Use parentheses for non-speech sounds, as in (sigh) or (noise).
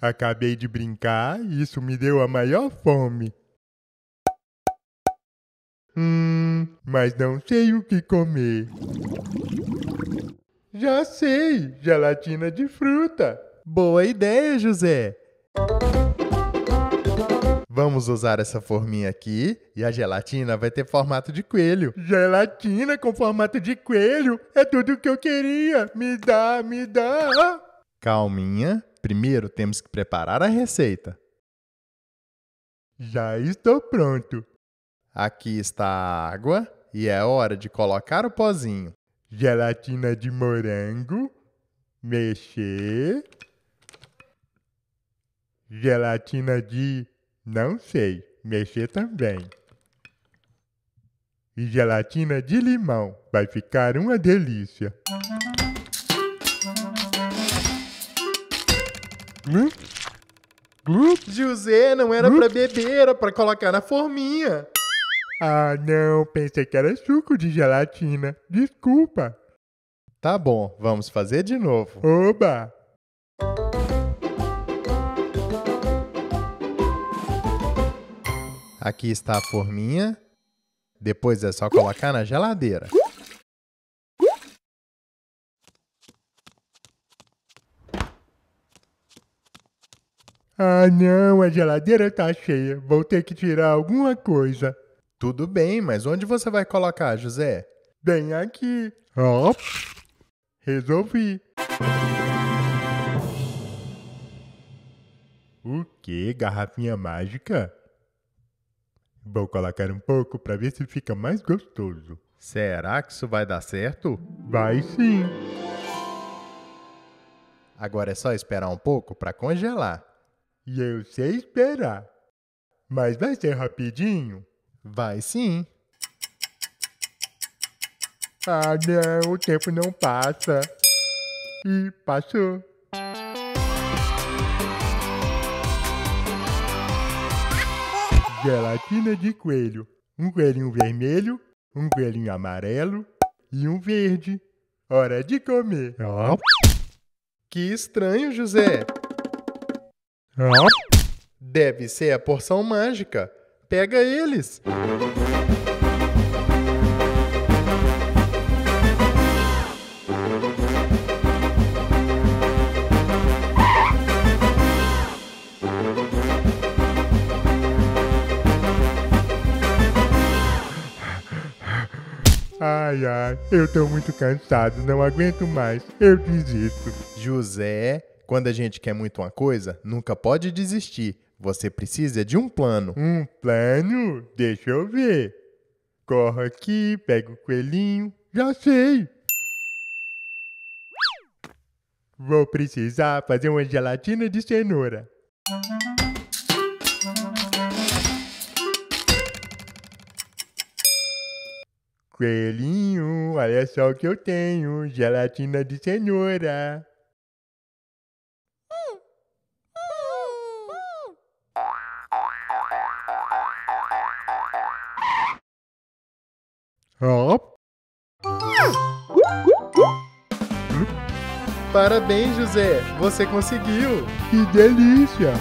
Acabei de brincar e isso me deu a maior fome. Hum, mas não sei o que comer. Já sei, gelatina de fruta. Boa ideia, José. Vamos usar essa forminha aqui e a gelatina vai ter formato de coelho. Gelatina com formato de coelho é tudo o que eu queria. Me dá, me dá. Calminha, primeiro temos que preparar a receita. Já estou pronto. Aqui está a água e é hora de colocar o pozinho. Gelatina de morango. Mexer. Gelatina de. Não sei. Mexer também. E gelatina de limão. Vai ficar uma delícia. José, não era para beber, era para colocar na forminha. Ah, não, pensei que era suco de gelatina. Desculpa. Tá bom, vamos fazer de novo. Oba! Aqui está a forminha. Depois é só colocar na geladeira. Ah, não, a geladeira tá cheia. Vou ter que tirar alguma coisa. Tudo bem, mas onde você vai colocar, José? Bem aqui. Ó. Resolvi. O que? Garrafinha mágica? Vou colocar um pouco para ver se fica mais gostoso. Será que isso vai dar certo? Vai sim. Agora é só esperar um pouco para congelar. E eu sei esperar. Mas vai ser rapidinho? Vai sim. Ah, não, o tempo não passa. E passou. (laughs) Gelatina de coelho. Um coelhinho vermelho, um coelhinho amarelo e um verde. Hora de comer. Oh. Que estranho, José. Deve ser a porção mágica. Pega eles. Ai, ai, eu tô muito cansado, não aguento mais, eu desisto. José, quando a gente quer muito uma coisa, nunca pode desistir. Você precisa de um plano. Um plano? Deixa eu ver. Corro aqui, pego o coelhinho, já sei. Vou precisar fazer uma gelatina de cenoura. Coelhinho, olha só o que eu tenho, gelatina de cenoura. Ó. Parabéns, José! Você conseguiu! Que delícia!